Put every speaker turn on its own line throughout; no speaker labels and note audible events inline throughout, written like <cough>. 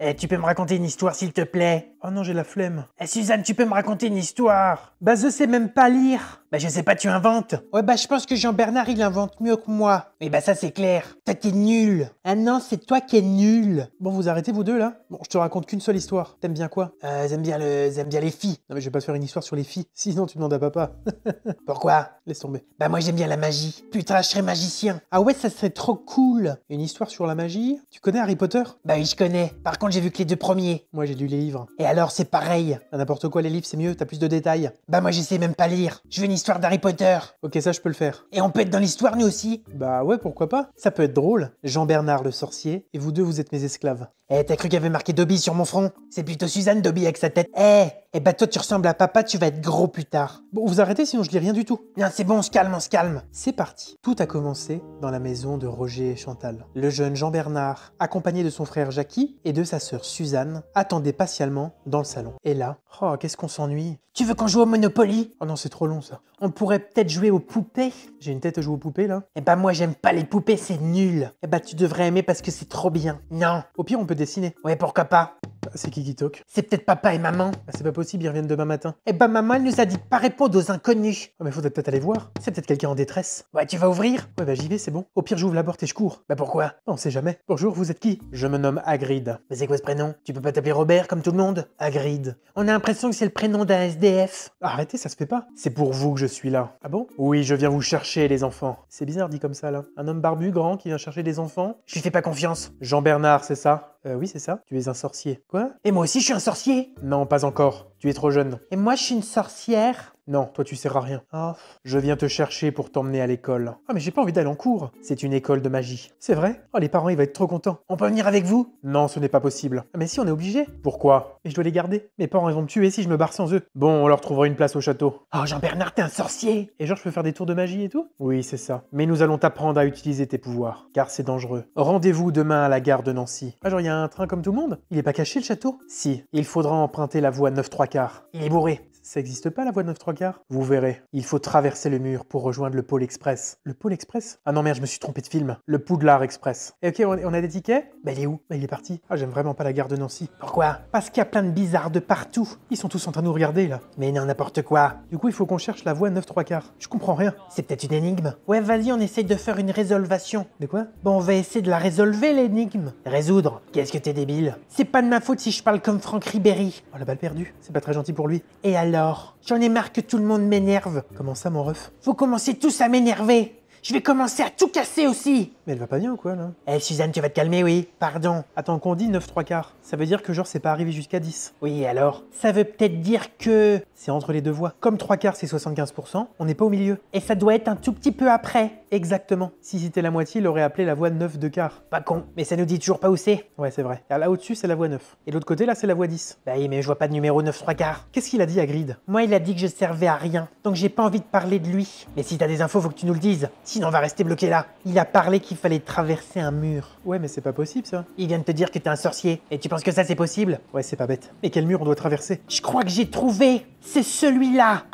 Eh, tu peux me raconter une histoire, s'il te plaît?
Oh non, j'ai la flemme.
Eh, Suzanne, tu peux me raconter une histoire
Bah, je sais même pas lire.
Bah, je sais pas, tu inventes
Ouais, bah, je pense que Jean-Bernard, il invente mieux que moi.
Oui, bah, ça, c'est clair. Toi, t'es nul
Ah non, c'est toi qui es nul. Bon, vous arrêtez, vous deux, là Bon, je te raconte qu'une seule histoire. T'aimes bien quoi?
Euh, j'aime bien, le... j'aime bien les filles.
Non, mais je vais pas te faire une histoire sur les filles. Sinon, tu demandes à papa. <laughs>
Pourquoi?
Laisse tomber.
Bah, moi, j'aime bien la magie. Putain, je serais magicien.
Ah ouais, ça serait trop cool. Une histoire sur la magie? Tu connais Harry Potter?
Bah oui, je connais. Par contre, j'ai vu que les deux premiers.
Moi, j'ai lu les livres.
Et alors, c'est pareil.
N'importe quoi, les livres, c'est mieux, t'as plus de détails.
Bah, moi, je sais même pas lire. Je veux une histoire d'Harry Potter.
Ok, ça, je peux le faire.
Et on peut être dans l'histoire, nous aussi.
Bah ouais, pourquoi pas Ça peut être drôle. Jean-Bernard le sorcier, et vous deux, vous êtes mes esclaves.
Eh, t'as cru qu'il y avait marqué Dobby sur mon front? C'est plutôt Suzanne Dobby avec sa tête. Eh, eh bah toi tu ressembles à papa, tu vas être gros plus tard.
Bon, vous arrêtez, sinon je lis rien du tout.
Non, c'est bon, on se calme, on se calme.
C'est parti. Tout a commencé dans la maison de Roger et Chantal. Le jeune Jean-Bernard, accompagné de son frère Jackie et de sa sœur Suzanne, attendait patiemment dans le salon. Et là, oh, qu'est-ce qu'on s'ennuie.
Tu veux qu'on joue au Monopoly?
Oh non, c'est trop long ça.
On pourrait peut-être jouer aux poupées
J'ai une tête à jouer aux poupées là.
Eh bah moi j'aime pas les poupées, c'est nul. Eh bah tu devrais aimer parce que c'est trop bien. Non.
Au pire, on peut dessiner.
Ouais, pourquoi pas
C'est qui qui toque
C'est peut-être papa et maman.
Ah, C'est pas possible, ils reviennent demain matin.
Eh bah maman elle nous a dit de pas répondre aux inconnus.
Oh, mais faudrait peut-être aller voir. C'est peut-être quelqu'un en détresse.
Ouais, tu vas ouvrir
Ouais, bah j'y vais, c'est bon. Au pire, j'ouvre la porte et je cours.
Bah pourquoi
On sait jamais. Bonjour, vous êtes qui Je me nomme Hagrid.
Mais c'est quoi ce prénom Tu peux pas t'appeler Robert comme tout le monde
Hagrid.
On a l'impression que c'est le prénom d'un SDF.
Arrêtez, ça se fait pas. C'est pour vous que je suis là. Ah bon Oui, je viens vous chercher, les enfants. C'est bizarre dit comme ça, là. Un homme barbu, grand, qui vient chercher des enfants
Je lui fais pas confiance.
Jean-Bernard, c'est ça Euh, oui, c'est ça. Tu es un sorcier.
Et moi aussi je suis un sorcier.
Non, pas encore. Tu es trop jeune.
Et moi je suis une sorcière.
Non, toi tu sers à rien.
Oh.
Je viens te chercher pour t'emmener à l'école. Ah mais j'ai pas envie d'aller en cours. C'est une école de magie. C'est vrai? Oh les parents ils vont être trop contents.
On peut venir avec vous?
Non, ce n'est pas possible. Ah mais si on est obligé. Pourquoi? Mais je dois les garder. Mes parents ils vont me tuer si je me barre sans eux. Bon, on leur trouvera une place au château.
Oh Jean-Bernard, t'es un sorcier
Et genre je peux faire des tours de magie et tout? Oui, c'est ça. Mais nous allons t'apprendre à utiliser tes pouvoirs, car c'est dangereux. Rendez-vous demain à la gare de Nancy. Ah genre il y a un train comme tout le monde? Il est pas caché le château? Si, il faudra emprunter la voie 9 3
Il est bourré.
Ça existe pas la voie 9 3 quarts? Vous verrez. Il faut traverser le mur pour rejoindre le pôle express. Le pôle express? Ah non merde, je me suis trompé de film. Le Poudlard Express. Et ok, on on a des tickets?
Bah il est où?
Bah il est parti. Ah j'aime vraiment pas la gare de Nancy.
Pourquoi?
Parce qu'il y a plein de bizarres de partout. Ils sont tous en train de nous regarder là.
Mais non, n'importe quoi.
Du coup, il faut qu'on cherche la voie 9 3 quarts. Je comprends rien.
C'est peut-être une énigme. Ouais, vas-y, on essaye de faire une résolvation.
De quoi?
Bon, on va essayer de la résolver, l'énigme. Résoudre Qu'est-ce que t'es débile? C'est pas de ma faute si je parle comme Franck Ribéry.
Oh la balle perdue. C'est pas très gentil pour lui.
Et alors? J'en ai marre que tout le monde m'énerve.
Comment ça, mon ref?
Vous commencez tous à m'énerver. Je vais commencer à tout casser aussi.
Mais elle va pas bien ou quoi là?
Eh, Suzanne, tu vas te calmer, oui Pardon.
Attends, qu'on dit 9 3 quarts. Ça veut dire que genre c'est pas arrivé jusqu'à 10.
Oui, alors? Ça veut peut-être dire que...
C'est entre les deux voies. Comme 3 quarts c'est 75%, on n'est pas au milieu.
Et ça doit être un tout petit peu après.
Exactement. Si c'était la moitié, il aurait appelé la voie 9 de quart.
Pas con, mais ça nous dit toujours pas où c'est.
Ouais, c'est vrai. Et là au-dessus, c'est la voie 9. Et l'autre côté, là, c'est la voie 10.
Bah oui, mais je vois pas de numéro 9 3 quarts.
Qu'est-ce qu'il a dit à Grid?
Moi, il a dit que je servais à rien, donc j'ai pas envie de parler de lui. Mais si t'as des infos, faut que tu nous le dises. Sinon, on va rester bloqué là. Il a parlé qu'il fallait traverser un mur.
Ouais, mais c'est pas possible ça.
Il vient de te dire que t'es un sorcier. Et tu penses que ça, c'est possible?
Ouais, c'est pas bête. Mais quel mur on doit traverser?
Je crois que j'ai trouvé. C'est celui-là.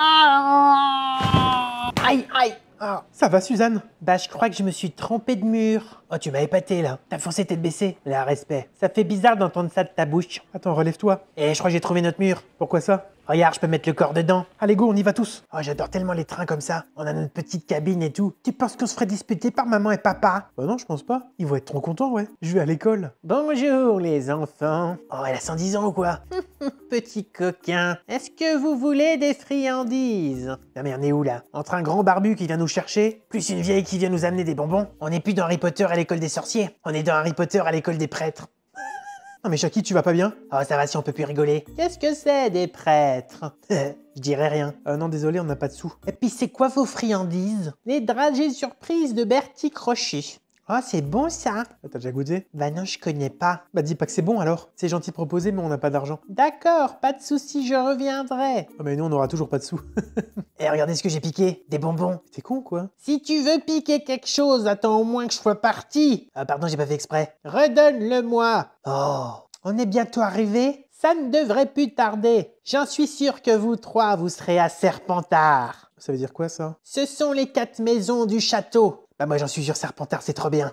Aïe, aïe. Ah.
Ça va, Suzanne?
Bah, je crois que je me suis trompé de mur. Oh, tu m'as épaté là. T'as foncé tête baissée. Là, respect. Ça fait bizarre d'entendre ça de ta bouche.
Attends, relève-toi.
Et je crois que j'ai trouvé notre mur.
Pourquoi ça?
Regarde, je peux mettre le corps dedans.
Allez, go, on y va tous.
Oh, j'adore tellement les trains comme ça. On a notre petite cabine et tout. Tu penses qu'on se ferait disputer par maman et papa?
Bah non, je pense pas. Ils vont être trop contents, ouais. Je vais à l'école.
Bonjour les enfants. Oh, elle a 110 ans ou quoi? <laughs> Petit coquin. Est-ce que vous voulez des friandises? Non mais on est où là? Entre un grand barbu qui vient nous chercher, plus une vieille qui vient nous amener des bonbons. On n'est plus dans Harry Potter à l'école des sorciers. On est dans Harry Potter à l'école des prêtres.
Non mais Jackie, tu vas pas bien?
Oh, ça va si on peut plus rigoler. Qu'est-ce que c'est des prêtres? <laughs> Je dirais rien.
Euh, non, désolé, on n'a pas de sous.
Et puis c'est quoi vos friandises? Les dragées surprises de Bertie Crochet. Oh, c'est bon ça
Ah, T'as déjà goûté?
Bah non, je connais pas.
Bah dis pas que c'est bon alors. C'est gentil de proposer, mais on n'a pas d'argent.
D'accord, pas de souci, je reviendrai.
Ah mais nous, on aura toujours pas de sous. <laughs>
Et regardez ce que j'ai piqué, des bonbons.
T'es con, quoi?
Si tu veux piquer quelque chose, attends au moins que je sois parti. Ah pardon, j'ai pas fait exprès. Redonne-le-moi. Oh, on est bientôt arrivé Ça ne devrait plus tarder. J'en suis sûr que vous trois, vous serez à Serpentard.
Ça veut dire quoi, ça?
Ce sont les quatre maisons du château. Bah moi j'en suis sûr, Serpentard, c'est trop bien.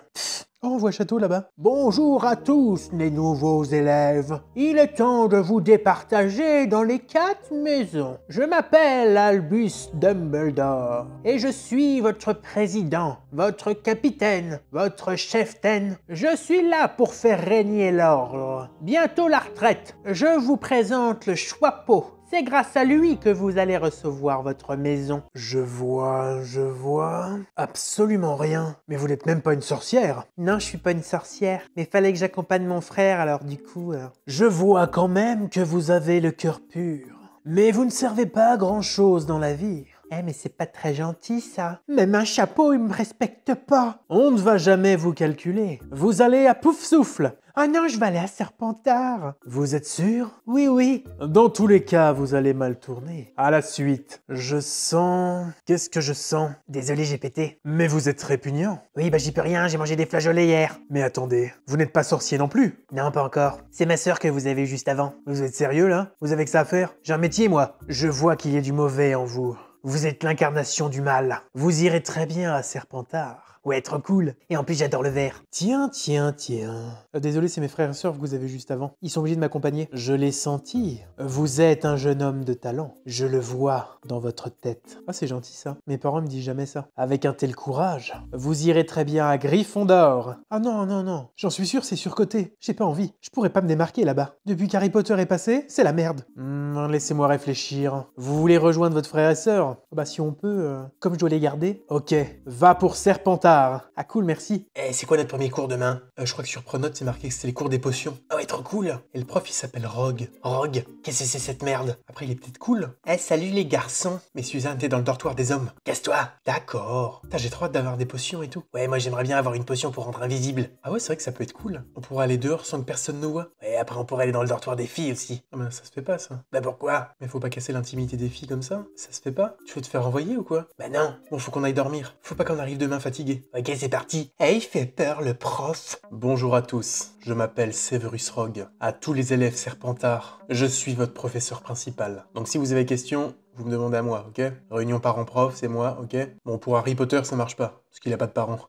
Oh, on voit le château là-bas.
Bonjour à tous, les nouveaux élèves. Il est temps de vous départager dans les quatre maisons. Je m'appelle Albus Dumbledore et je suis votre président, votre capitaine, votre chef-ten. Je suis là pour faire régner l'ordre. Bientôt la retraite. Je vous présente le Choixpeau. C'est grâce à lui que vous allez recevoir votre maison.
Je vois, je vois. Absolument rien. Mais vous n'êtes même pas une sorcière.
Non, je suis pas une sorcière, mais fallait que j'accompagne mon frère, alors du coup... euh,
Je vois quand même que vous avez le cœur pur. Mais vous ne servez pas à grand-chose dans la vie.
Eh, mais c'est pas très gentil, ça. Même un chapeau, il me respecte pas.
On ne va jamais vous calculer. Vous allez à pouf souffle.
Ah non, je vais aller à Serpentard.
Vous êtes sûr?
Oui, oui.
Dans tous les cas, vous allez mal tourner. À la suite, je sens... Qu'est-ce que je sens?
Désolé, j'ai pété.
Mais vous êtes répugnant.
Oui, bah j'y peux rien, j'ai mangé des flageolets hier.
Mais attendez, vous n'êtes pas sorcier non plus.
Non, pas encore. C'est ma sœur que vous avez juste avant.
Vous êtes sérieux là? Vous avez que ça à faire?
J'ai un métier, moi.
Je vois qu'il y a du mauvais en vous. Vous êtes l'incarnation du mal. Vous irez très bien à Serpentard.
Ouais, trop cool. Et en plus, j'adore le vert.
Tiens, tiens, tiens. Euh, désolé, c'est mes frères et sœurs que vous avez juste avant. Ils sont obligés de m'accompagner. Je l'ai senti. Vous êtes un jeune homme de talent. Je le vois dans votre tête. Ah, c'est gentil ça. Mes parents me disent jamais ça. Avec un tel courage, vous irez très bien à Gryffondor. Ah non, non, non. J'en suis sûr, c'est surcoté. J'ai pas envie. Je pourrais pas me démarquer là-bas. Depuis qu'Harry Potter est passé, c'est la merde. Hmm, Laissez-moi réfléchir. Vous voulez rejoindre votre frère et sœur? Bah si on peut. euh, Comme je dois les garder. Ok. Va pour Serpentard. Ah cool, merci.
Eh, c'est quoi notre premier cours demain?
Euh, je crois que sur Pronote, c'est marqué que c'était les cours des potions.
Ah ouais, trop cool.
Et le prof, il s'appelle Rogue.
Rogue, qu'est-ce que c'est cette merde?
Après, il est peut-être cool.
Eh, salut les garçons.
Mais Suzanne, t'es dans le dortoir des hommes.
Casse-toi.
D'accord. J'ai trop hâte d'avoir des potions et tout.
Ouais, moi j'aimerais bien avoir une potion pour rendre invisible.
Ah ouais, c'est vrai que ça peut être cool. On pourrait aller dehors sans que personne nous voit.
Ouais, après on pourrait aller dans le dortoir des filles aussi.
Ah mais ça se fait pas, ça.
Bah pourquoi?
Mais faut pas casser l'intimité des filles comme ça. Ça se fait pas. Tu veux te faire envoyer ou quoi?
Bah non.
Bon, faut qu'on aille dormir. Faut pas qu'on arrive demain fatigué.
Ok, c'est parti. Eh, il fait peur le prof.
Bonjour à tous, je m'appelle Severus Rogue. À tous les élèves Serpentards, je suis votre professeur principal. Donc si vous avez questions, vous me demandez à moi, ok? Réunion parents-prof, c'est moi, ok? Bon, pour Harry Potter, ça marche pas, parce qu'il a pas de parents.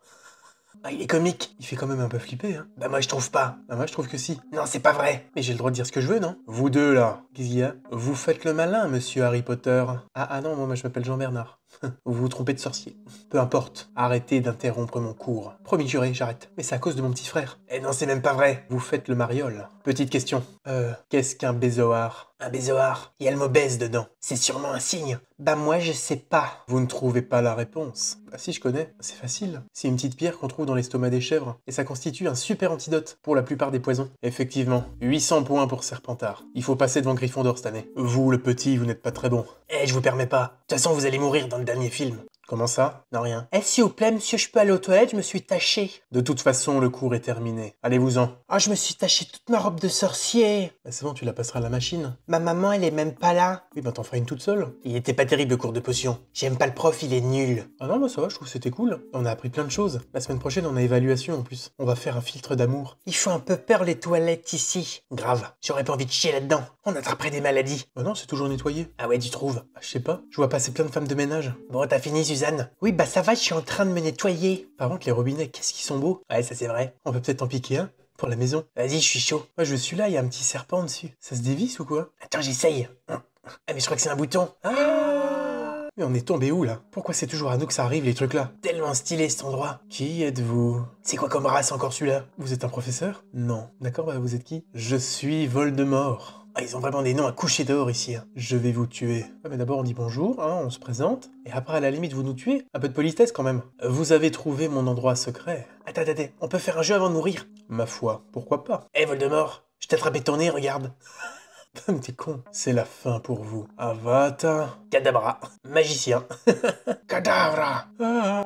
Ah, il est comique.
Il fait quand même un peu flipper, hein
Bah moi je trouve pas.
Ah, moi je trouve que si.
Non, c'est pas vrai.
Mais j'ai le droit de dire ce que je veux, non? Vous deux, là, qu'est-ce qu'il y a? Vous faites le malin, monsieur Harry Potter. Ah, ah non, moi je m'appelle Jean-Bernard. <laughs> vous vous trompez de sorcier. Peu importe, arrêtez d'interrompre mon cours. Promis juré, j'arrête. Mais c'est à cause de mon petit frère.
Eh non, c'est même pas vrai.
Vous faites le mariole. Petite question. Euh, qu'est-ce qu'un bézoard
Un bézoard. Il y a le mot baise dedans. C'est sûrement un signe. Bah moi je sais pas.
Vous ne trouvez pas la réponse Bah si, je connais. C'est facile. C'est une petite pierre qu'on trouve dans l'estomac des chèvres. Et ça constitue un super antidote pour la plupart des poisons. Effectivement, 800 points pour Serpentard. Il faut passer devant Gryffondor cette année. Vous, le petit, vous n'êtes pas très bon.
Eh, je vous permets pas. De toute façon, vous allez mourir dans le dernier film.
Comment ça?
Non, rien. Eh, s'il vous plaît, monsieur, je peux aller aux toilettes, je me suis taché.
De toute façon, le cours est terminé. Allez-vous-en.
Ah, je me suis taché toute ma robe de sorcier.
Bah c'est bon, tu la passeras à la machine.
Ma maman, elle est même pas là.
Oui, bah t'en feras une toute seule.
Il était pas terrible le cours de potion. J'aime pas le prof, il est nul.
Ah non, bah ça va, je trouve que c'était cool. On a appris plein de choses. La semaine prochaine, on a évaluation en plus. On va faire un filtre d'amour.
Ils font un peu peur les toilettes ici. Grave, j'aurais pas envie de chier là-dedans. On attraperait des maladies.
Bah non, c'est toujours nettoyé.
Ah ouais, tu trouves
Bah, je sais pas. Je vois passer plein de femmes de ménage.
Bon, t'as fini, Suzanne Oui, bah ça va, je suis en train de me nettoyer.
Par contre, les robinets, qu'est-ce qu'ils sont beaux.
Ouais, ça c'est vrai.
On peut peut-être en piquer un pour la maison.
Vas-y, je suis chaud.
Moi, je suis là, il y a un petit serpent dessus. Ça se dévisse ou quoi?
Attends, j'essaye. Ah, mais je crois que c'est un bouton. Ah
Mais on est tombé où là? Pourquoi c'est toujours à nous que ça arrive les trucs là
Tellement stylé cet endroit.
Qui êtes-vous?
C'est quoi comme race encore celui-là?
Vous êtes un professeur? Non. D'accord, bah vous êtes qui? Je suis Voldemort.
Ah, ils ont vraiment des noms à coucher dehors ici. hein.
Je vais vous tuer. Ah, mais d'abord on dit bonjour, hein, on se présente, et après à la limite vous nous tuez. Un peu de politesse quand même. Vous avez trouvé mon endroit secret.
Attends, attends. On peut faire un jeu avant de mourir?
Ma foi, pourquoi pas?
Eh, Voldemort, je t'ai attrapé ton nez, regarde. <laughs>
T'es con. C'est la fin pour vous. Avata.
Cadabra. Magicien. <laughs> Cadavra.
Ah.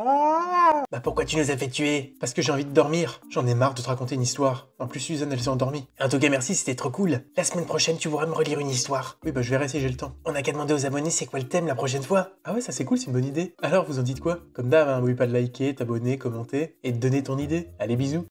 Bah pourquoi tu nous as fait tuer?
Parce que j'ai envie de dormir. J'en ai marre de te raconter une histoire. En plus, Suzanne, elle s'est endormie.
En tout cas, merci, c'était trop cool. La semaine prochaine, tu pourras me relire une histoire.
Oui, bah je verrai si j'ai le temps.
On a qu'à demander aux abonnés c'est quoi le thème la prochaine fois?
Ah ouais, ça c'est cool, c'est une bonne idée. Alors, vous en dites quoi? Comme d'hab, hein, n'oublie pas de liker, t'abonner, commenter et de donner ton idée. Allez, bisous